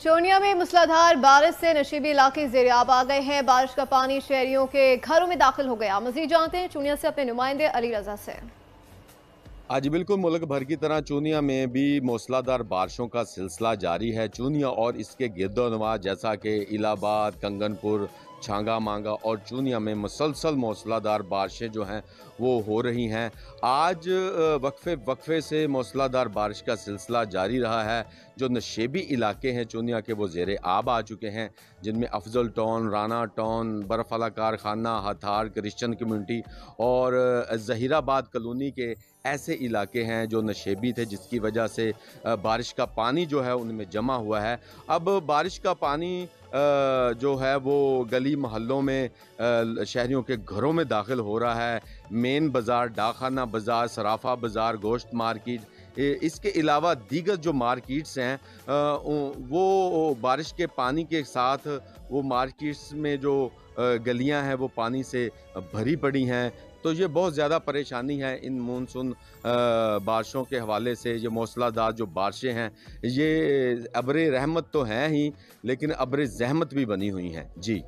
चोनिया में मूसलाधार बारिश से नशीबी इलाके जेरियाब आ गए हैं। बारिश का पानी शहरियों के घरों में दाखिल हो गया। मजीद जानते हैं चोनिया से अपने नुमाइंदे अली रजा से। आज बिल्कुल मुल्क भर की तरह चूनिया में भी मौसलाधार बारिशों का सिलसिला जारी है। चूनिया और इसके गिरदोनवा जैसा कि इलाहाबाद, कंगनपुर छांगा मांगा और चूनिया में मुसलसल मौसलाधार बारिशें जो हैं, वो हो रही हैं। आज वक्फे वक्फे से मौसलाधार बारिश का सिलसिला जारी रहा है। जो नशेबी इलाके हैं चूनिया के, वो जेर आब आ चुके हैं। जिनमें अफजल टाउन राना टाउन बर्फ़ाला कारखाना, हथार क्रिश्चन कम्यूनिटी और जहीराबाद कलोनी के ऐसे इलाके हैं जो नशेबी थे, जिसकी वजह से बारिश का पानी जो है उनमें जमा हुआ है। अब बारिश का पानी जो है वो गली मोहल्लों में शहरीों के घरों में दाखिल हो रहा है। मेन बाज़ार डाखाना बाज़ार, सराफा बाज़ार, गोश्त मार्केट इसके अलावा दीगर जो मार्केट्स हैं वो बारिश के पानी के साथ वो मार्केट्स में जो गलियाँ हैं, वो पानी से भरी पड़ी हैं। तो ये बहुत ज़्यादा परेशानी है इन मानसून बारिशों के हवाले से, ये मौसलादार जो बारिशें हैं, ये अबर रहमत तो हैं ही, लेकिन अबर जहमत भी बनी हुई हैं। जी।